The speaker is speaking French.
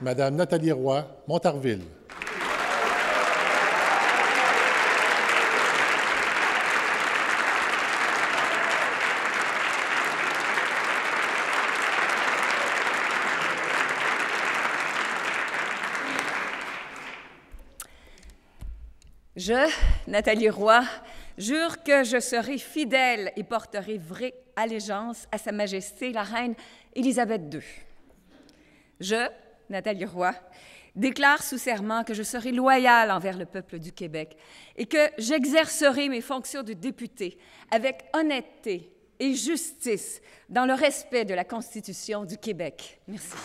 Madame Nathalie Roy, Montarville. Je, Nathalie Roy, jure que je serai fidèle et porterai vraie allégeance à Sa Majesté la Reine Élisabeth II. Je, Nathalie Roy, déclare sous serment que je serai loyale envers le peuple du Québec et que j'exercerai mes fonctions de députée avec honnêteté et justice dans le respect de la Constitution du Québec. Merci.